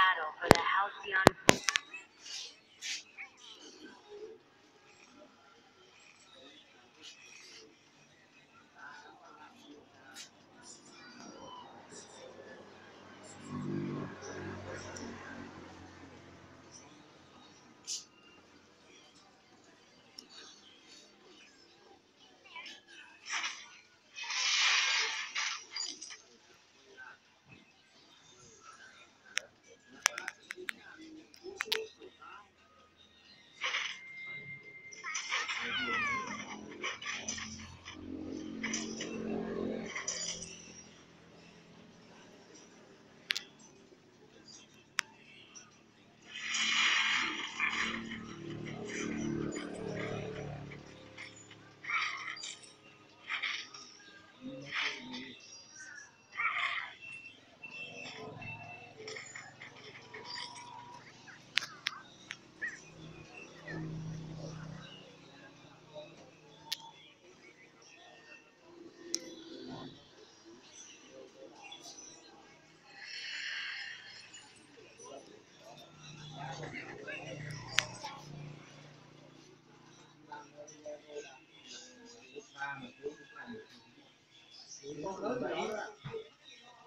battle for the Halcyon. Lớn vậy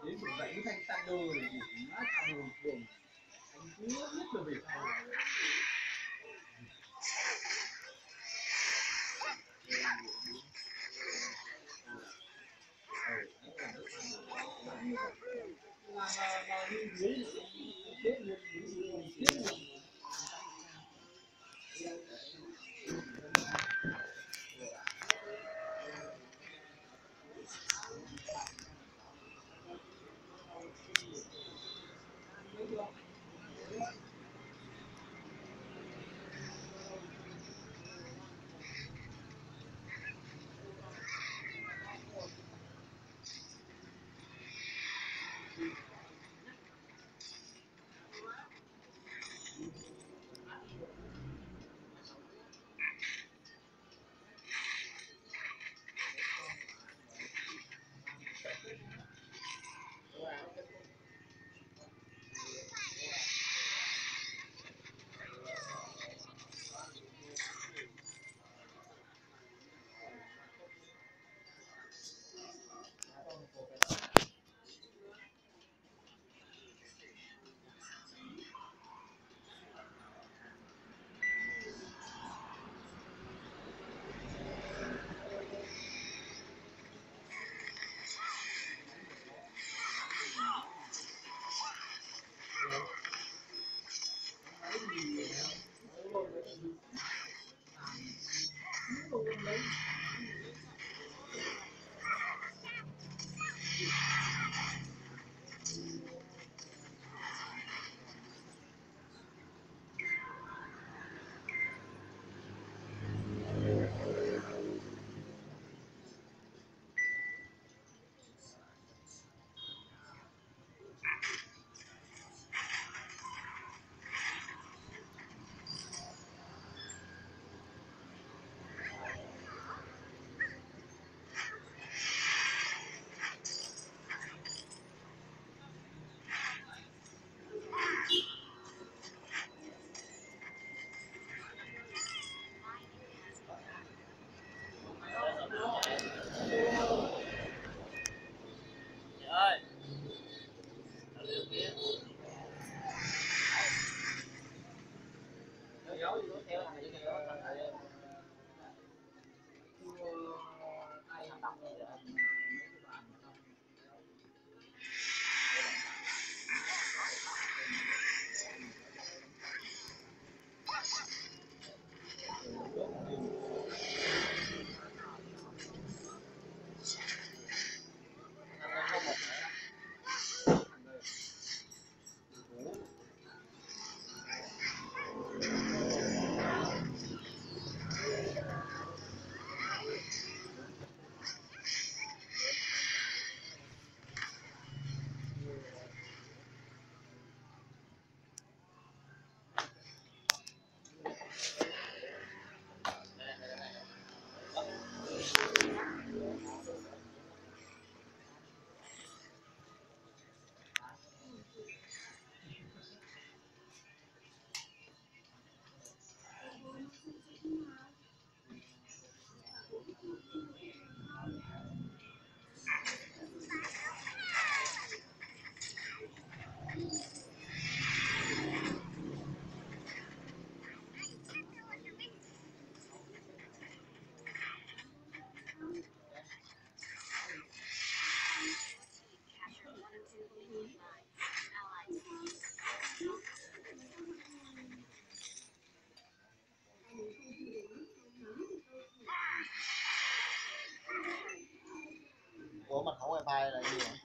đến một vậy thanh tăng đô thì chỉ nói thằng hồn anh cứ nhất là về sau. Ủa là gì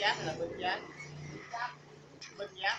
giáp hay là bên giáp bên giáp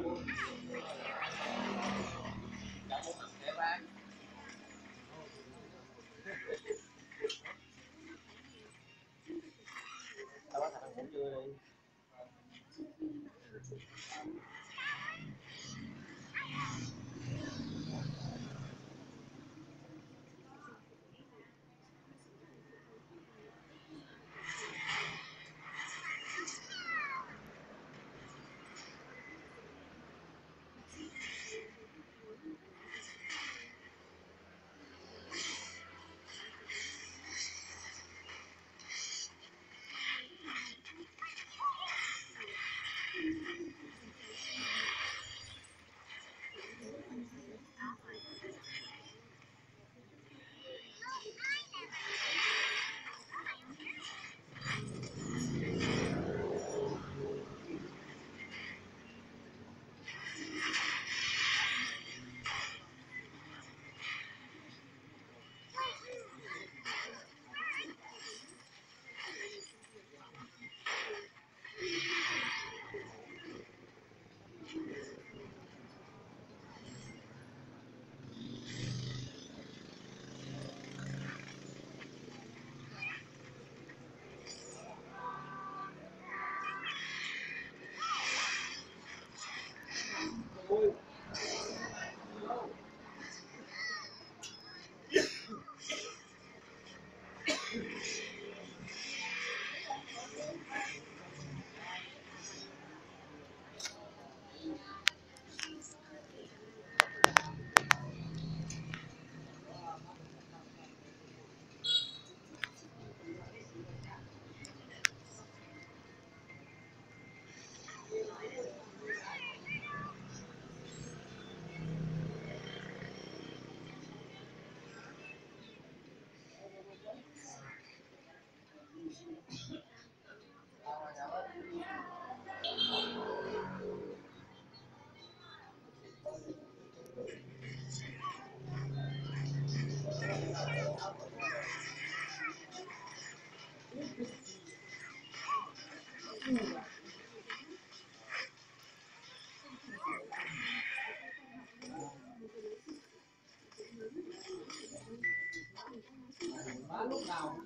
lúc nào cũng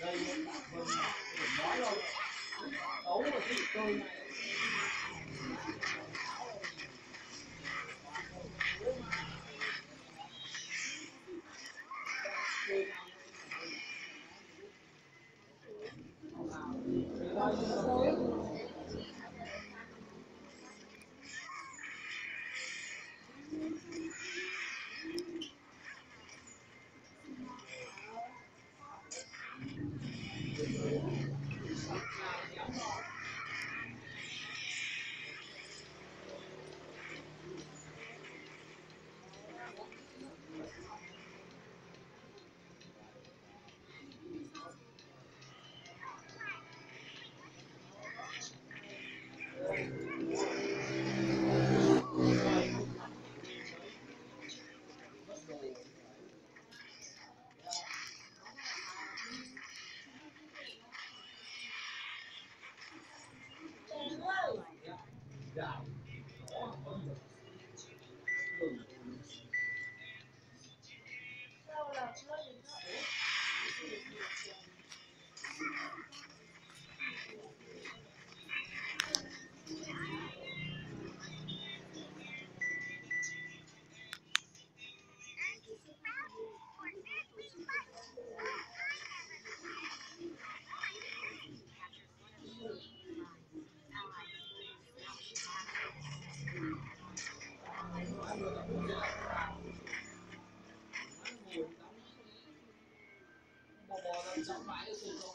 đây nói rồi. Đấu mà chị tôi này 种吧，就是说。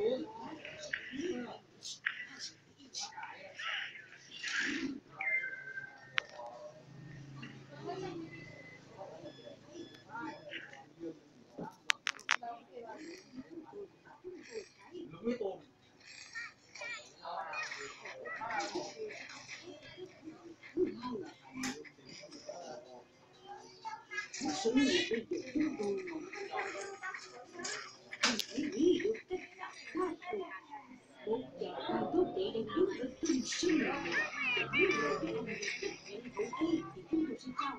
Gracias. 别人不你别听就知道